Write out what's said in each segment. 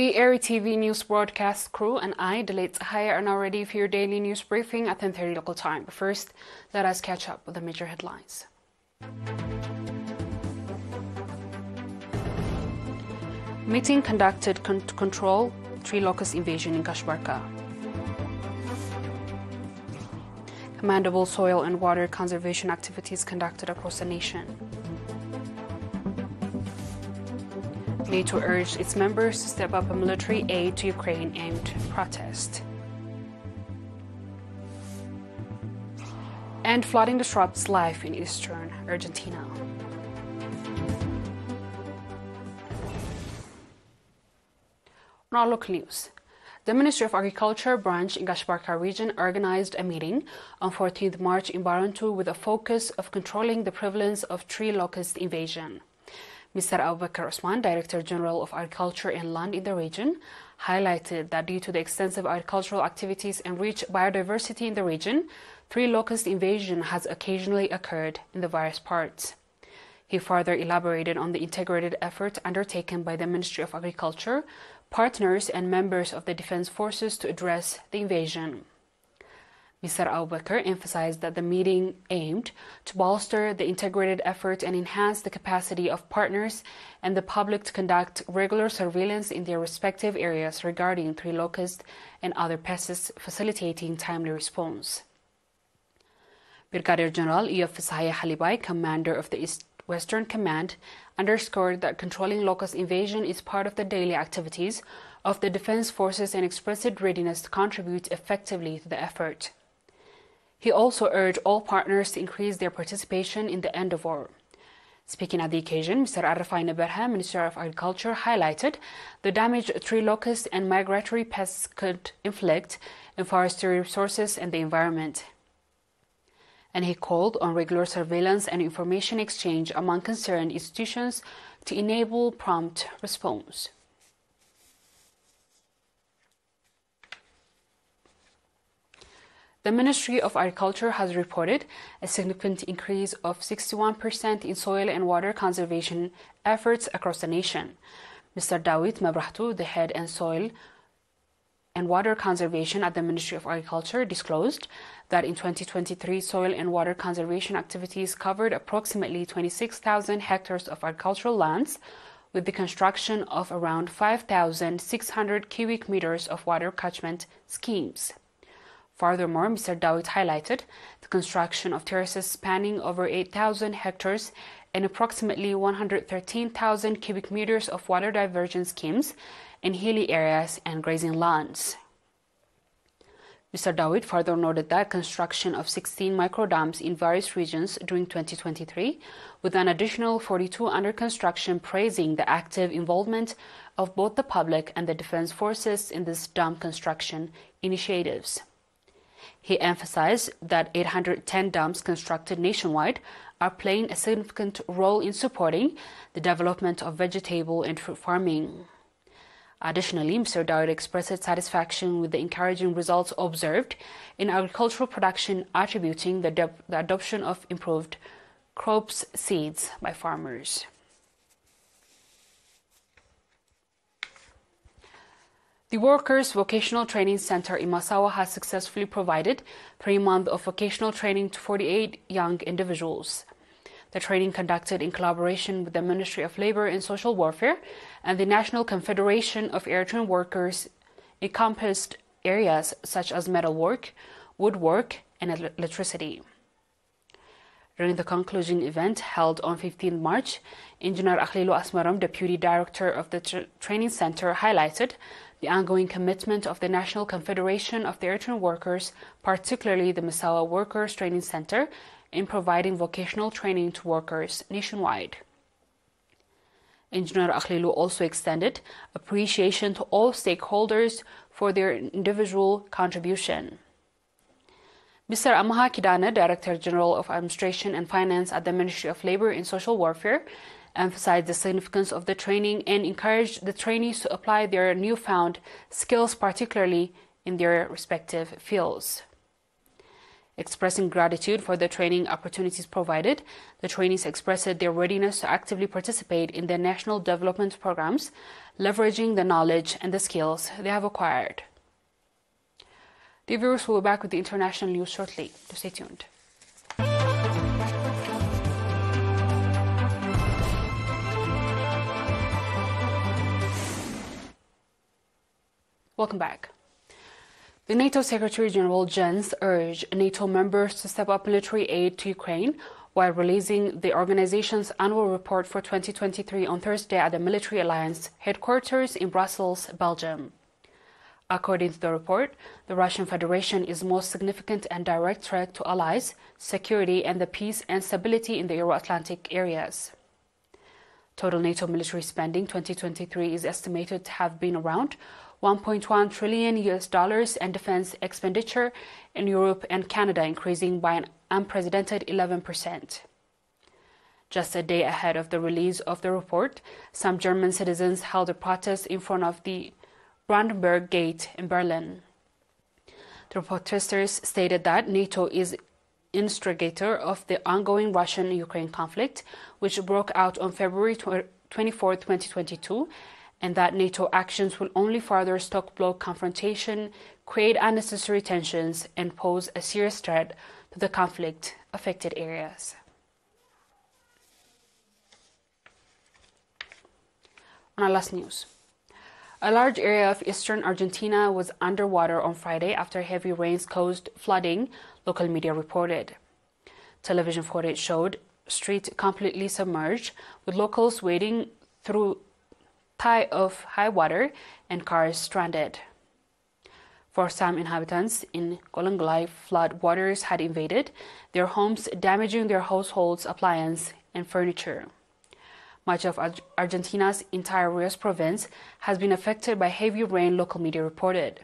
The ERi-TV news broadcast crew and I, Delayed Sahaya, are now ready for your daily news briefing at 10.30 local time. But first, let us catch up with the major headlines. Meeting conducted con- to control tree locust invasion in Gash-Barka. Commendable soil and water conservation activities conducted across the nation. NATO urged its members to step up a military aid to Ukraine aimed protest. And flooding disrupts life in eastern Argentina. Our local news, the Ministry of Agriculture branch in Gash-Barka region organized a meeting on 14th March in Barentu with a focus of controlling the prevalence of tree locust invasion. Mr. Abubakar Osman, Director General of Agriculture and Land in the region, highlighted that due to the extensive agricultural activities and rich biodiversity in the region, tree locust invasion has occasionally occurred in the various parts. He further elaborated on the integrated effort undertaken by the Ministry of Agriculture, partners, and members of the defense forces to address the invasion. Mr. Abubakar emphasized that the meeting aimed to bolster the integrated effort and enhance the capacity of partners and the public to conduct regular surveillance in their respective areas regarding tree locust and other pests, facilitating timely response. Brigadier General Eof Fisaya Halibai, commander of the East Western Command, underscored that controlling locust invasion is part of the daily activities of the defense forces and expressed readiness to contribute effectively to the effort. He also urged all partners to increase their participation in the endeavor. Speaking at the occasion, Mr. Arefaine Berhe, Minister of Agriculture, highlighted the damage tree locusts and migratory pests could inflict in forestry resources and the environment and he called on regular surveillance and information exchange among concerned institutions to enable prompt response. The Ministry of Agriculture has reported a significant increase of 61% in soil and water conservation efforts across the nation. Mr. Dawit Mabrahtu, the head and soil and Water Conservation at the Ministry of Agriculture disclosed that in 2023, soil and water conservation activities covered approximately 26,000 hectares of agricultural lands, with the construction of around 5,600 cubic meters of water catchment schemes. Furthermore, Mr. Dawit highlighted the construction of terraces spanning over 8,000 hectares and approximately 113,000 cubic meters of water diversion schemes in hilly areas and grazing lands. Mr. Dawit further noted that construction of 16 microdams in various regions during 2023, with an additional 42 under construction, praising the active involvement of both the public and the defense forces in these dam construction initiatives. He emphasized that 810 dams constructed nationwide are playing a significant role in supporting the development of vegetable and fruit farming. Additionally, Mr. Dawit expressed satisfaction with the encouraging results observed in agricultural production, attributing the, the adoption of improved crops seeds by farmers. The Workers Vocational Training Center in Massawa has successfully provided three months of vocational training to 48 young individuals. The training conducted in collaboration with the Ministry of Labor and Social Welfare and the National Confederation of Eritrean Workers encompassed areas such as metalwork, woodwork, and electricity. During the conclusion event held on 15 March, Engineer Akhlilu Asmaram, Deputy Director of the tra- Training Center, highlighted the ongoing commitment of the National Confederation of the Eritrean Workers, particularly the Massawa Workers Training Center, in providing vocational training to workers nationwide. Engineer Akhlilu also extended appreciation to all stakeholders for their individual contribution. Mr. Amaha Kidana, Director General of Administration and Finance at the Ministry of Labor and Social Welfare, emphasized the significance of the training and encouraged the trainees to apply their newfound skills, particularly in their respective fields. Expressing gratitude for the training opportunities provided, the trainees expressed their readiness to actively participate in their national development programs, leveraging the knowledge and the skills they have acquired. The viewers will be back with the international news shortly. So stay tuned. Welcome back. The NATO Secretary General Jens urged NATO members to step up military aid to Ukraine while releasing the organization's annual report for 2023 on Thursday at the Military Alliance headquarters in Brussels, Belgium. According to the report, the Russian Federation is most significant and direct threat to allies, security, and the peace and stability in the Euro Atlantic areas. Total NATO military spending 2023 is estimated to have been around 1.1 trillion US dollars and defense expenditure in Europe and Canada increasing by an unprecedented 11%. Just a day ahead of the release of the report, some German citizens held a protest in front of the Brandenburg Gate in Berlin. The protesters stated that NATO is instigator of the ongoing Russian-Ukraine conflict, which broke out on February 24, 2022, and that NATO actions will only further stoke blow confrontation, create unnecessary tensions, and pose a serious threat to the conflict affected areas. On our last news. A large area of eastern Argentina was underwater on Friday after heavy rains caused flooding, local media reported. Television footage showed streets completely submerged, with locals wading through thigh of high water and cars stranded. For some inhabitants in Golongalai, flood waters had invaded their homes, damaging their households, appliances, and furniture. Much of Argentina's Entre Ríos province has been affected by heavy rain, local media reported.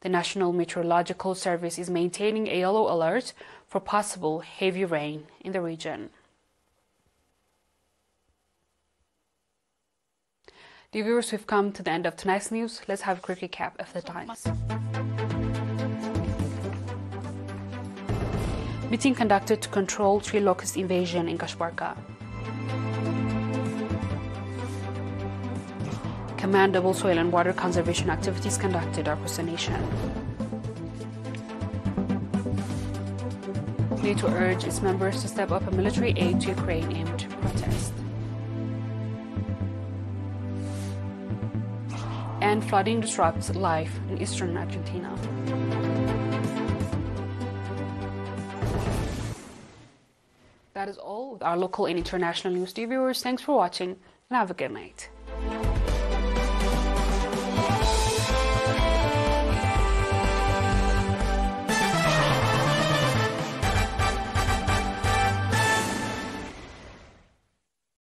The National Meteorological Service is maintaining a yellow alert for possible heavy rain in the region. Dear viewers, we've come to the end of tonight's news. Let's have a quick recap of the times. Meeting conducted to control tree locust invasion in Gash-Barka. Commendable soil and water conservation activities conducted across the nation. NATO urged its members to step up a military aid to Ukraine aimed to protest. and flooding disrupts life in eastern Argentina. That is all with our local and international news. Dear viewers, thanks for watching and have a good night.